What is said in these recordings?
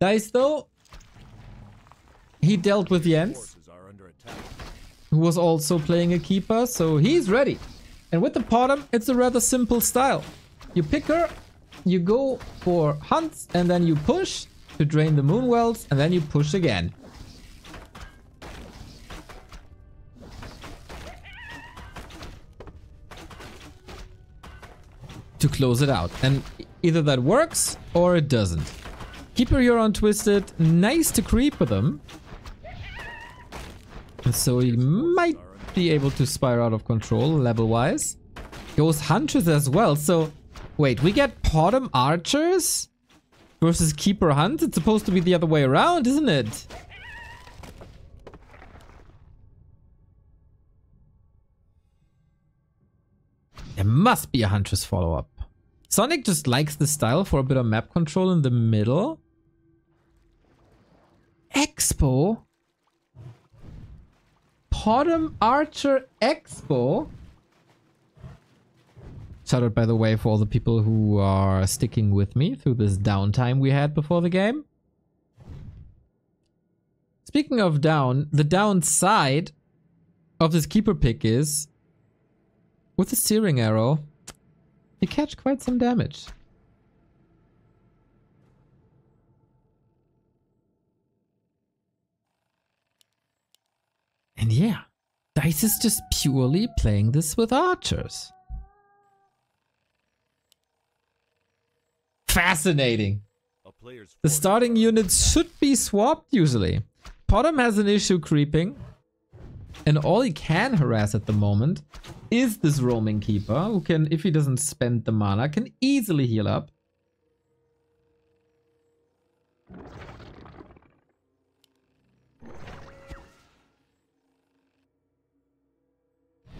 Dise though, he dealt with Jens, Forces are under attack. who was also playing a keeper, so he's ready. And with the Potom, it's a rather simple style. You pick her, you go for hunts, and then you push to drain the moon wells, and then you push again. To close it out. And either that works or it doesn't. Keep your Euron twisted, nice to creep with them. So he might be able to spire out of control level-wise. Goes Huntress as well, so... Wait, we get Potom Archers? Versus Keeper Hunt? It's supposed to be the other way around, isn't it? There must be a Huntress follow-up. Sonik just likes the style for a bit of map control in the middle. Expo? Potom Archer Expo? Shout out, by the way, for all the people who are sticking with me through this downtime we had before the game. Speaking of down, the downside of this keeper pick is with the searing arrow, you catch quite some damage. And yeah, Dise is just purely playing this with archers. Fascinating. The starting units should be swapped usually. Potom has an issue creeping. And all he can harass at the moment is this roaming keeper who can, if he doesn't spend the mana, can easily heal up.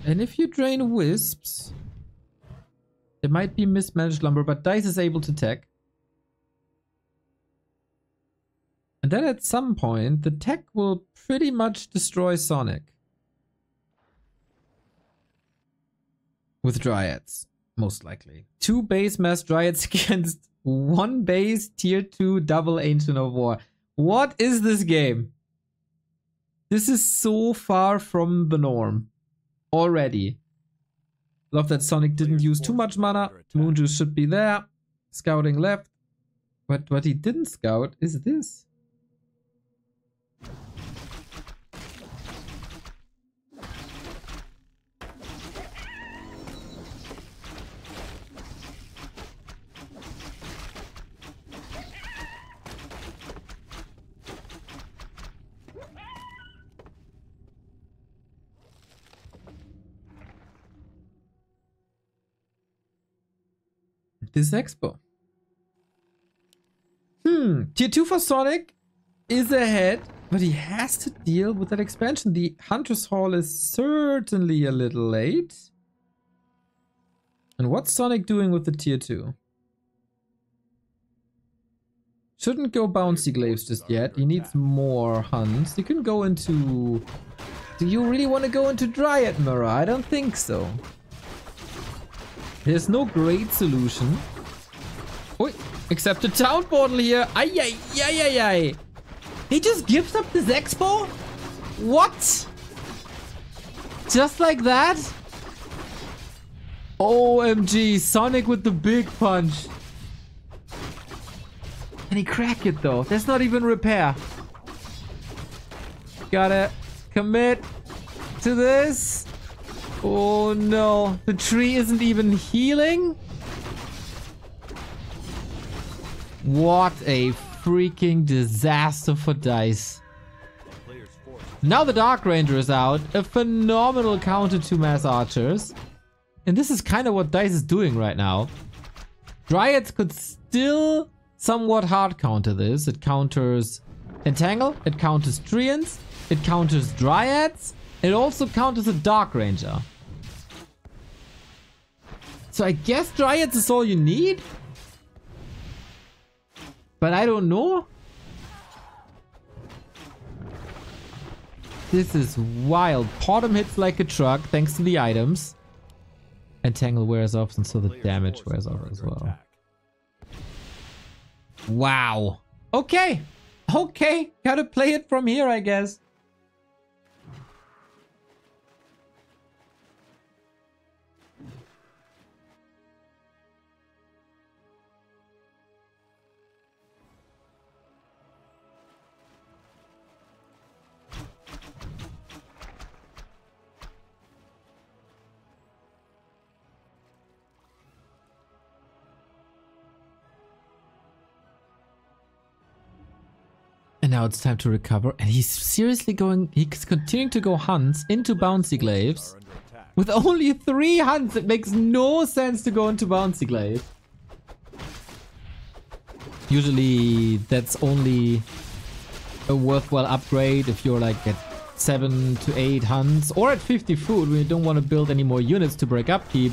And if you drain wisps, it might be mismanaged lumber, but Dise is able to tech. And then at some point, the tech will pretty much destroy Sonik. With Dryads, most likely. Two base mass Dryads against one base tier 2 double Ancient of War. What is this game? This is so far from the norm. Already. Love that Sonik didn't use too much mana. Moonju should be there. Scouting left. But what he didn't scout is this. This expo. Hmm, tier 2 for Sonik is ahead, but he has to deal with that expansion. The Hunter's Hall is certainly a little late. And what's Sonik doing with the tier 2? Shouldn't go bouncy glaives just yet. He needs more hunts. You can go into... Do you really want to go into Dryad Mirror? I don't think so. There's no great solution. Oi, except a town portal here. Ay, ay, ay, ay, ay. He just gives up this expo? What? Just like that? OMG, Sonik with the big punch. And he cracked it though? There's not even repair. Gotta commit to this. Oh no, the tree isn't even healing? What a freaking disaster for Dise. Now the Dark Ranger is out, a phenomenal counter to Mass Archers. And this is kind of what Dise is doing right now. Dryads could still somewhat hard counter this. It counters Entangle, it counters Treants, it counters Dryads, it also counters a Dark Ranger. So I guess Dryads is all you need? But I don't know. This is wild. Potom hits like a truck thanks to the items. Entangle wears off and so the damage wears off as well. attack. Wow. Okay. Okay. Gotta play it from here, I guess. And now it's time to recover. And he's seriously going, he's continuing to go hunts into bouncy glaives. With only three hunts, it makes no sense to go into bouncy glaive. Usually that's only a worthwhile upgrade if you're like at 7 to 8 hunts or at 50 food you don't want to build any more units to break upkeep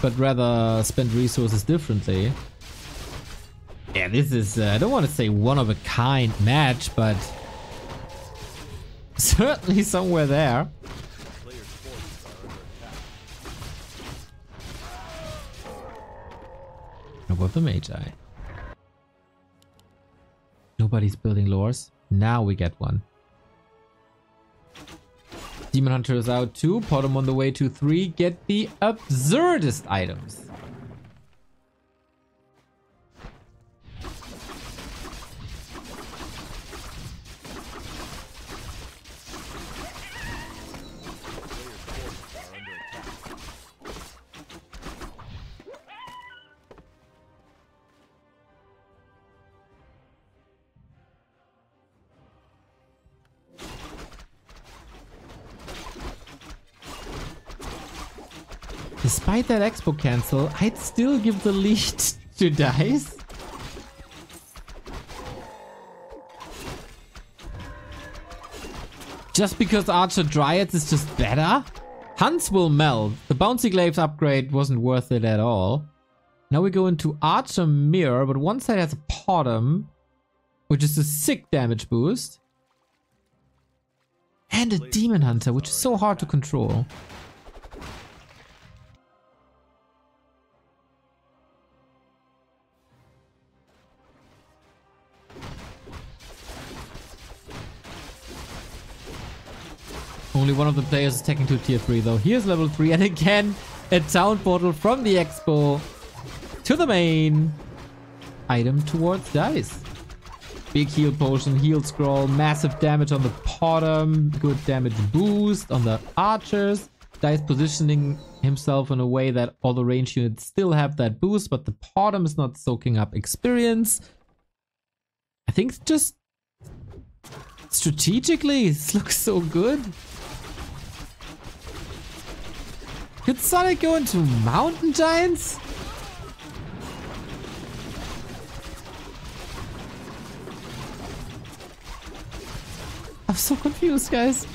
but rather spend resources differently. This is, uh, I don't want to say one of a kind match, but certainly somewhere there. About the Magi? Nobody's building lores. Now we get one. Demon Hunter is out too. Potom on the way to three. Get the absurdest items. Despite that expo cancel, I'd still give the lead to Dise. Just because Archer Dryads is just better? Hunts will melt. The Bouncy Glaives upgrade wasn't worth it at all. Now we go into Archer Mirror, but one side has a Potom, which is a sick damage boost. And a Demon Hunter, which is so hard to control. Only one of the players is taking to tier 3 though. Here's level 3 and again a town portal from the expo to the main. Item towards Dise. Big heal potion, heal scroll, massive damage on the bottom, good damage boost on the archers. Dise positioning himself in a way that all the range units still have that boost, but the bottom is not soaking up experience. I think just strategically, this looks so good. Could Sonik go into Mountain Giants? I'm so confused, guys.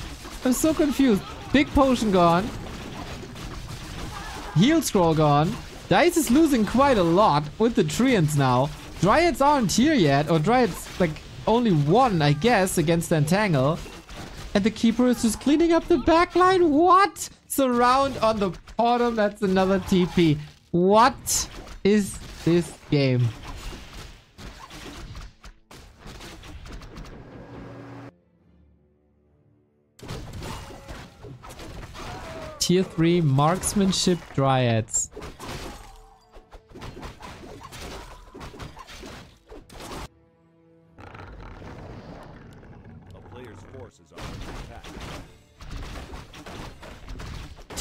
I'm so confused. Big potion gone. Heal scroll gone. Dise is losing quite a lot with the Treants now. Dryads aren't here yet, or Dryads, like, only one, I guess, against Entangle. And the Keeper is just cleaning up the backline? What? Surround on the bottom, that's another TP. What is this game? Tier 3 Marksmanship Dryads.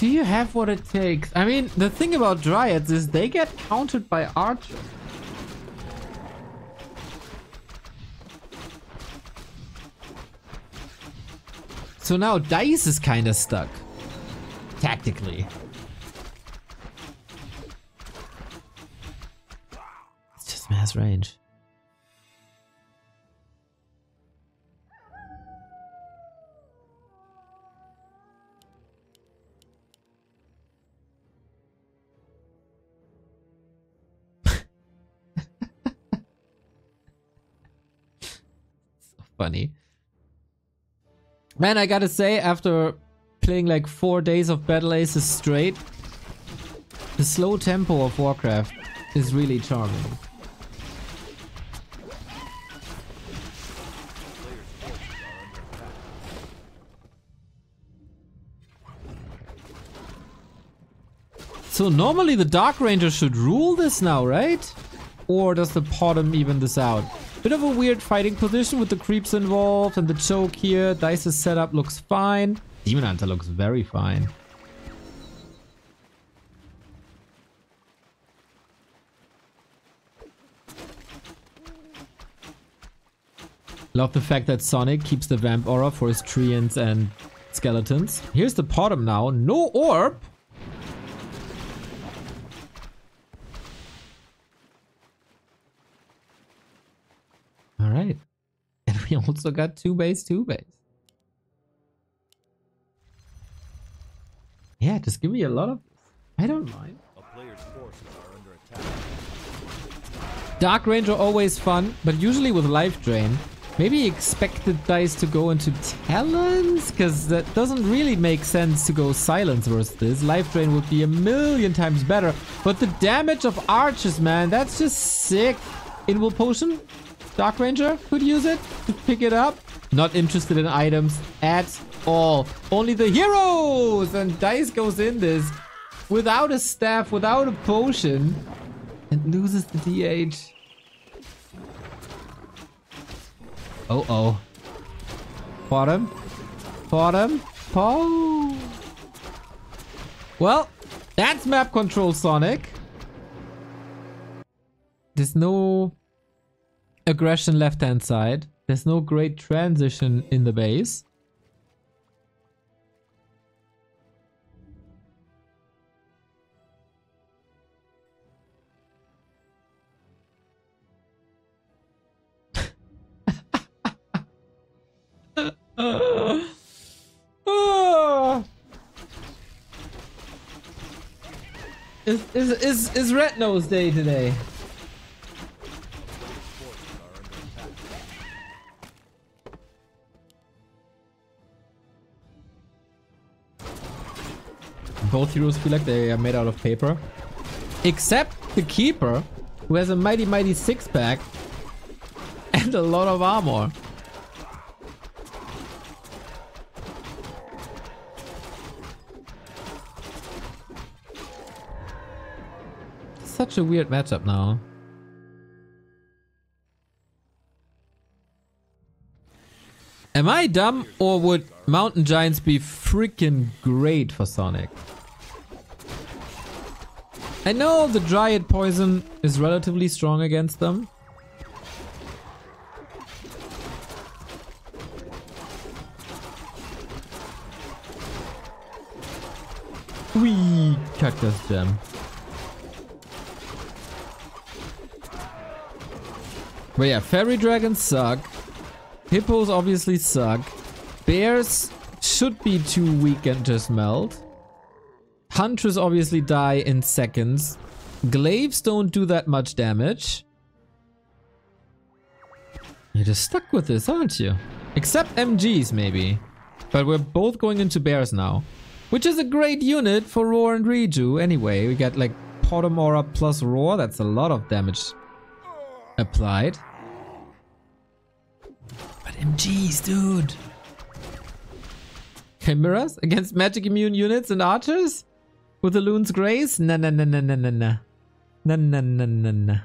Do you have what it takes? I mean, the thing about Dryads is they get countered by Archers. So now Dise is kinda stuck. Tactically. It's just mass range. funny. Man, I gotta say, after playing like four days of Battle Aces straight, the slow tempo of Warcraft is really charming. So normally the Dark Ranger should rule this now, right? Or does the Potom even this out? Bit of a weird fighting position with the creeps involved and the choke here. Dise's setup looks fine. Demon Hunter looks very fine. Love the fact that Sonik keeps the Vamp Aura for his Treants and Skeletons. Here's the Potom now. No Orb! Alright. And we also got two base, two base. Yeah, just give me a lot of. I don't mind. A player's forces are under attack. Dark Ranger always fun, but usually with Life Drain. Maybe expect the Dise to go into Talons? Because that doesn't really make sense to go Silence versus this. Life Drain would be a million times better. But the damage of Arches, man, that's just sick. Invul Potion? Dark Ranger could use it to pick it up. Not interested in items at all. Only the heroes! And Dise goes in this without a staff, without a potion. And loses the DH. Oh oh. Bottom. Bottom. Oh. Well, that's map control Sonik. There's no aggression left hand side. There's no great transition in the base. Is is is is Red Nose Day today? Both heroes feel like they are made out of paper. Except the Keeper, who has a mighty mighty six pack and a lot of armor. Such a weird matchup now. Am I dumb or would Mountain Giants be freaking great for Sonik? I know the Dryad Poison is relatively strong against them. Wee! Cactus Gem. But yeah, Fairy Dragons suck. Hippos obviously suck. Bears should be too weak and just melt. Huntress obviously die in seconds. Glaives don't do that much damage. You're just stuck with this, aren't you? Except MGs, maybe. But we're both going into bears now. Which is a great unit for Roar and Reju. Anyway, we got like Potom Aura plus Roar. That's a lot of damage applied. But MGs, dude. Chimeras against magic immune units and archers? With the Elune's Grace? Nah, nah, nah, nah, nah, nah, nah. Nah, nah, nah, nah, nah.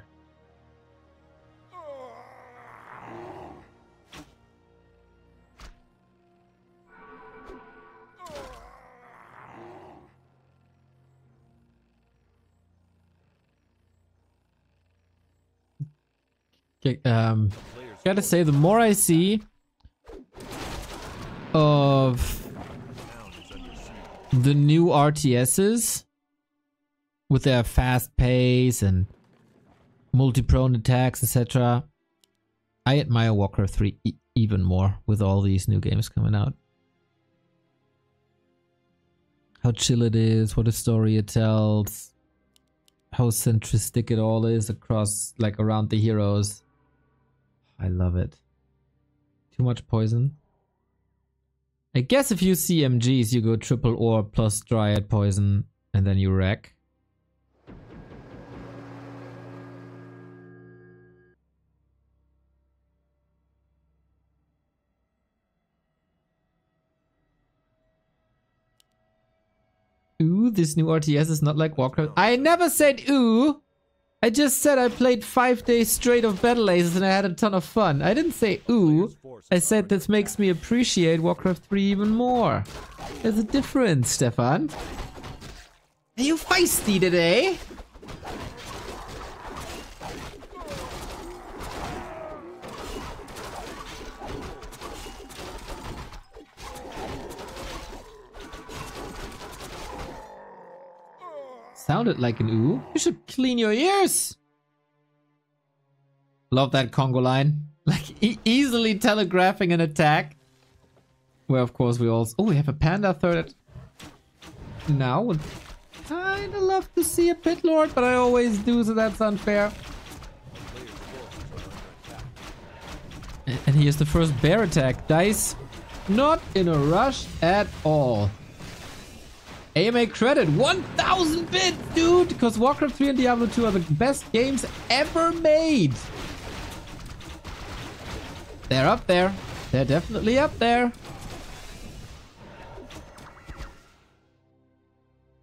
Okay, um, gotta say, the more I see of the new RTSs with their fast pace and multi-prone attacks, etc. I admire Warcraft 3 e- even more with all these new games coming out. How chill it is, what a story it tells, how centristic it all is across, like around the heroes. I love it. Too much poison. I guess if you see MGs, you go triple or plus Dryad poison, and then you wreck. Ooh, this new RTS is not like Warcraft. I never said ooh. I just said I played five days straight of Battle Aces and I had a ton of fun. I didn't say ooh. I said this makes me appreciate Warcraft 3 even more. There's a difference, Stefan. Are you feisty today? Sounded like an ooh. You should clean your ears. Love that Congo line. Like e easily telegraphing an attack. Where of course we also... Oh, we have a panda third. Now would kinda love to see a pit lord, but I always do, so that's unfair. And here's the first bear attack. Dice not in a rush at all. AMA credit, 1000 bits, dude! Because Warcraft 3 and Diablo 2 are the best games ever made. They're up there. They're definitely up there.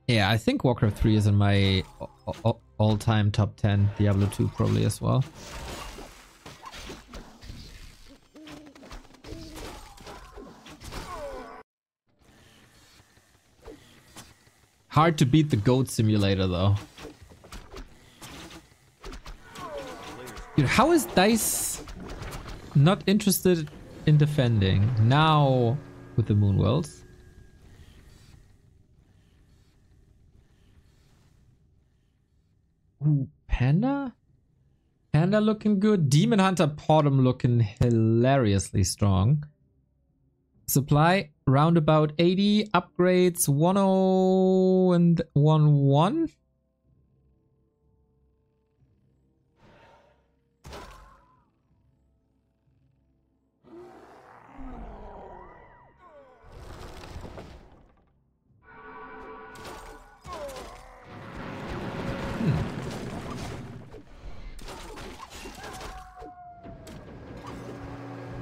Yeah, I think Warcraft 3 is in my all-time top 10. Diablo 2 probably as well. Hard to beat the goat simulator though. Dude, how is Dise not interested in defending now with the Moon Wells? Ooh, Panda? Panda looking good. Demon Hunter Potom looking hilariously strong. Supply roundabout 80 upgrades 10 and 1 1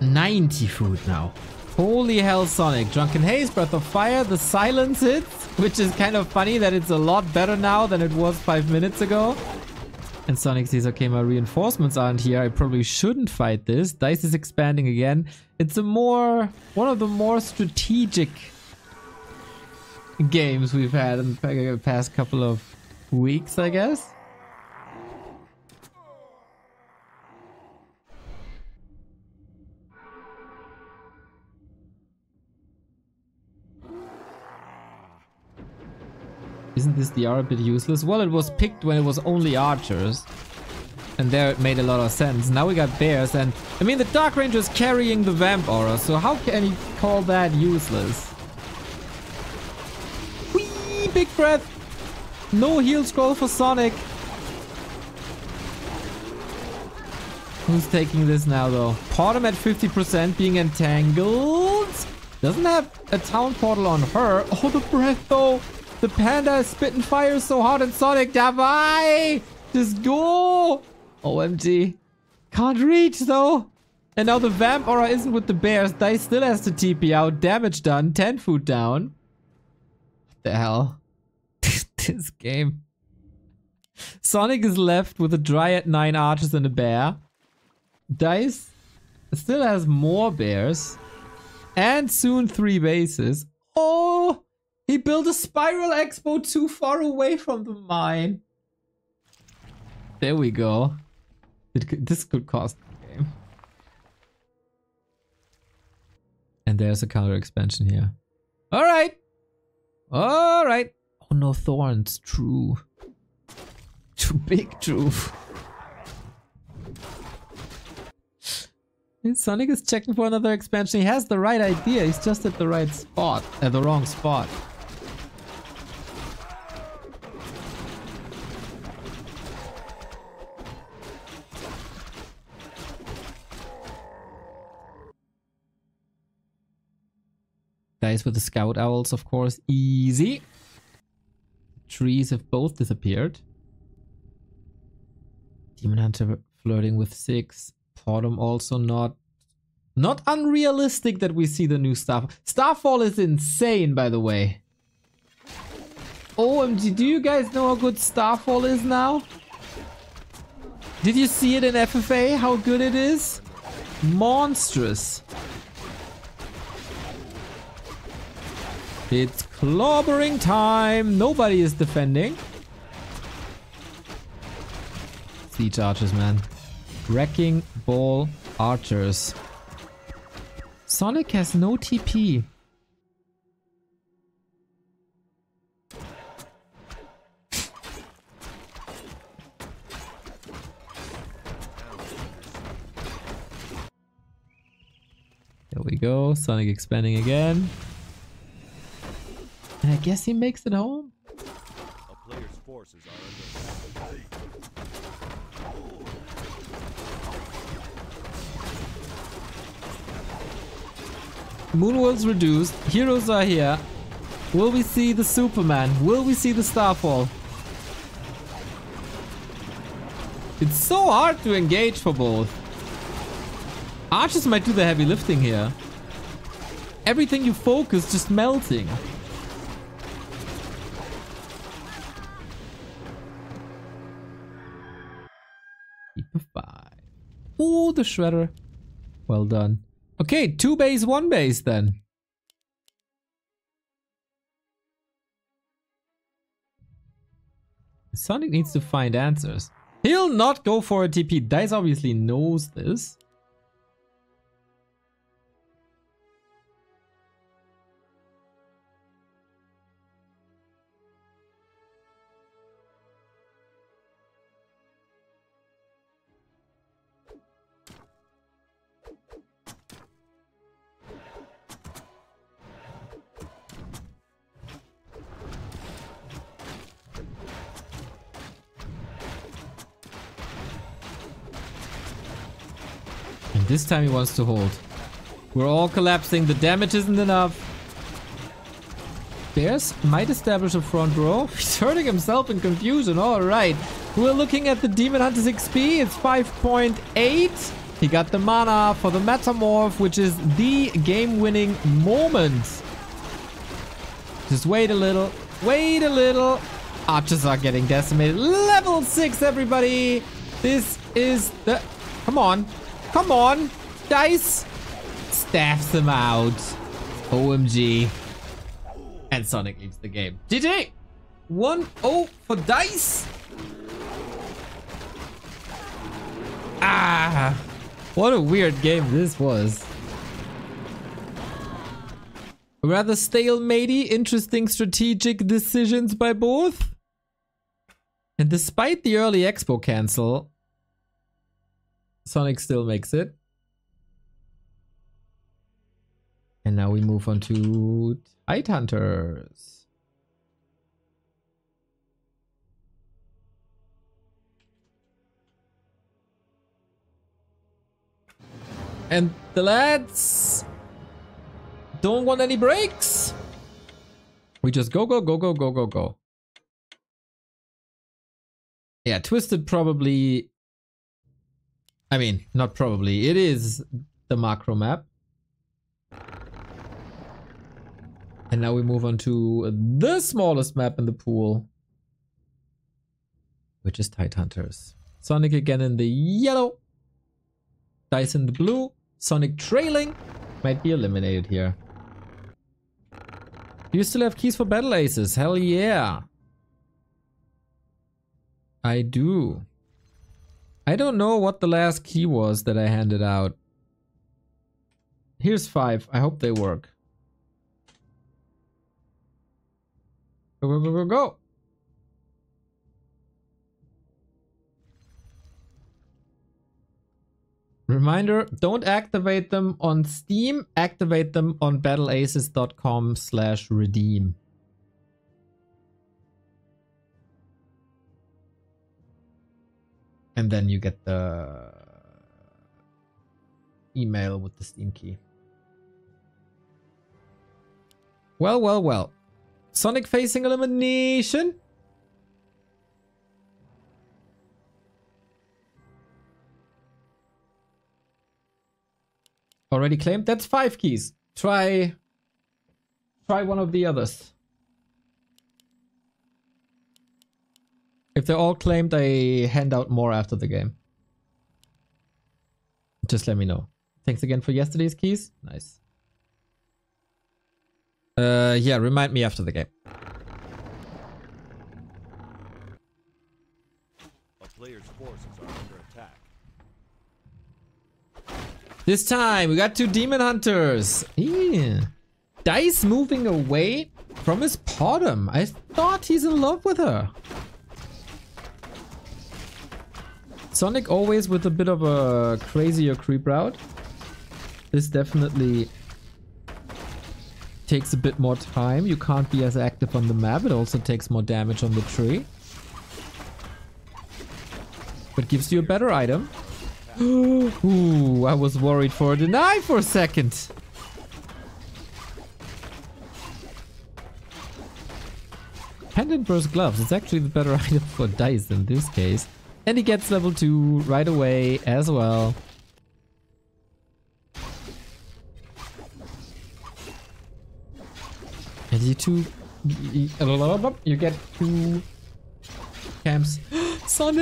hmm. 90 food now. Holy hell, Sonik. Drunken Haze, Breath of Fire, the silence hits, which is kind of funny that it's a lot better now than it was five minutes ago. And Sonik sees, okay, my reinforcements aren't here. I probably shouldn't fight this. Dise is expanding again. It's a more, one of the more strategic games we've had in the past couple of weeks, I guess. Isn't this DR a bit useless? Well, it was picked when it was only archers. And there it made a lot of sense. Now we got bears and... I mean, the Dark Ranger is carrying the Vamp Aura, so how can you call that useless? Whee! Big breath! No heal scroll for Sonik. Who's taking this now, though? Potom at 50% being entangled. Doesn't have a town portal on her. Oh, the breath, though. The panda is spitting fire so hard and Sonik. Davai! Just go! OMG. Can't reach though. And now the vamp aura isn't with the bears. Dise still has to TP out. Damage done. 10 food down. What the hell? this game. Sonik is left with a Dryad, 9 archers and a bear. Dise still has more bears. And soon 3 bases. Oh! He built a spiral expo too far away from the mine. There we go. Could, this could cost the game. And there's a counter expansion here. Alright. Alright. Oh no, thorns. True. Too big, true. Sonik is checking for another expansion. He has the right idea. He's just at the right spot. At the wrong spot. Guys with the scout owls, of course, easy. Trees have both disappeared. Demon Hunter flirting with six. Potom also not not unrealistic that we see the new stuff. Starfall is insane, by the way. OMG, do you guys know how good Starfall is now? Did you see it in FFA, how good it is? Monstrous. It's clobbering time. Nobody is defending. Siege archers, man. Wrecking ball archers. Sonik has no TP. There we go. Sonik expanding again. And I guess he makes it home. Moonwell's reduced. Heroes are here. Will we see the Superman? Will we see the Starfall? It's so hard to engage for both. Archers might do the heavy lifting here. Everything you focus just melting. Oh, the shredder. Well done. Okay, two base, one base then. Sonik needs to find answers. He'll not go for a TP. Dise obviously knows this. This time he wants to hold. We're all collapsing. The damage isn't enough. Bears might establish a front row. He's hurting himself in confusion. All right. We're looking at the Demon Hunter's XP. It's 5.8. He got the mana for the Metamorph, which is the game-winning moment. Just wait a little. Wait a little. Archers are getting decimated. Level 6, everybody. This is the... Come on. Come on. Dise. Staffs them out. OMG. And Sonik leaves the game. GG. 1-0 for Dise. Ah. What a weird game this was. Rather stalematey, interesting strategic decisions by both. And despite the early expo cancel, Sonik still makes it. And now we move on to Tide Hunters. And the lads don't want any breaks. We just go, go, go, go, go, go, go. Yeah, Twisted probably... I mean, not probably. It is the macro map. And now we move on to the smallest map in the pool. Which is Tide Hunters. Sonik again in the yellow. Dise in the blue. Sonik trailing. Might be eliminated here. Do you still have keys for battle aces? Hell yeah. I do. I don't know what the last key was that I handed out. Here's five. I hope they work. Go, go, go, go, go. Reminder, don't activate them on Steam, activate them on battleaces.com slash redeem. And then you get the email with the Steam key. Well, well, well. Sonik facing elimination. Already claimed. That's five keys. Try. Try one of the others. If they're all claimed, I hand out more after the game. Just let me know. Thanks again for yesterday's keys. Nice. Uh, yeah, remind me after the game. A player's forces are under attack. This time we got two demon hunters. Yeah. Dise moving away from his bottom. I thought he's in love with her. Sonik always with a bit of a crazier creep route. This definitely takes a bit more time. You can't be as active on the map. It also takes more damage on the tree. But gives you a better item. Ooh, I was worried for a deny for a second. Pendant versus gloves. It's actually the better item for Dise in this case. And he gets level 2 right away as well. And you two... You get two camps. Sonik!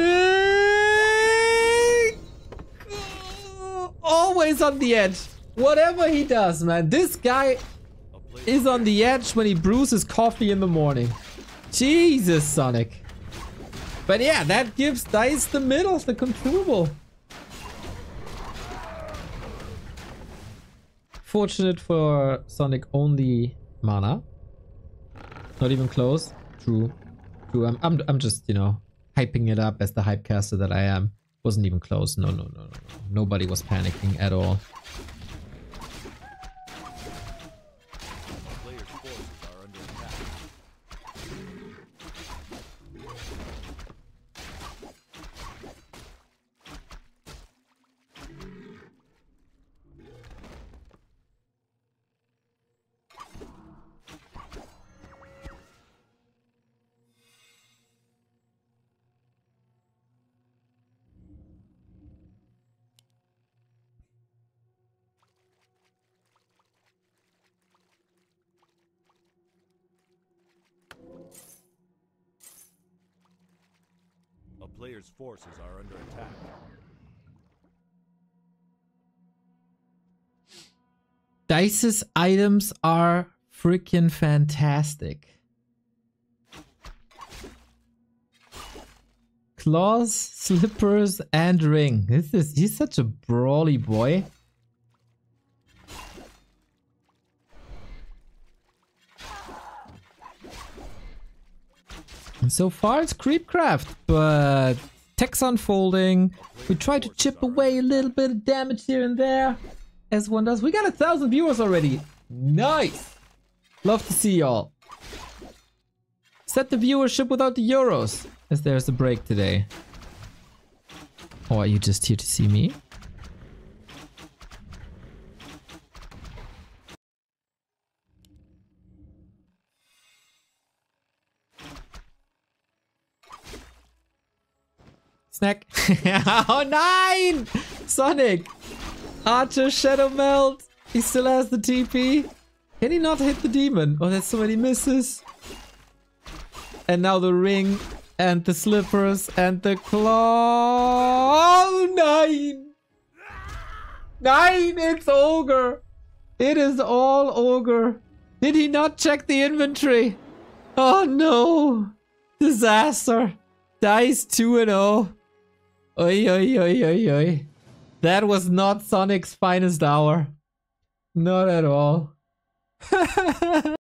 Always on the edge. Whatever he does, man. This guy is on the edge when he brews his coffee in the morning. Jesus, Sonik. But yeah, that gives Dise the middle, the consumable. Fortunate for Sonik only mana. Not even close. True. True. I'm, I'm, I'm just, you know, hyping it up as the hypecaster that I am. Wasn't even close. No, no, no, no, no. Nobody was panicking at all. Player's forces are under attack. Dise's items are freaking fantastic. Claws, slippers, and ring. This is he's such a brawly boy. And so far it's Creepcraft, but text unfolding. We try to chip away a little bit of damage here and there as one does. We got a thousand viewers already. Nice. Love to see y'all. Set the viewership without the euros, as there's a break today. Or are you just here to see me? Snack. oh, nine! Sonik! Archer Shadow Melt. He still has the TP. Can he not hit the demon? Oh, that's so many misses. And now the ring and the slippers and the claw. Oh, nine. Nine, it's ogre. It is all ogre. Did he not check the inventory? Oh no. Disaster. Dise 2 and 0. Oi, oi, oi, oi, oi. That was not Sonik's finest hour. Not at all.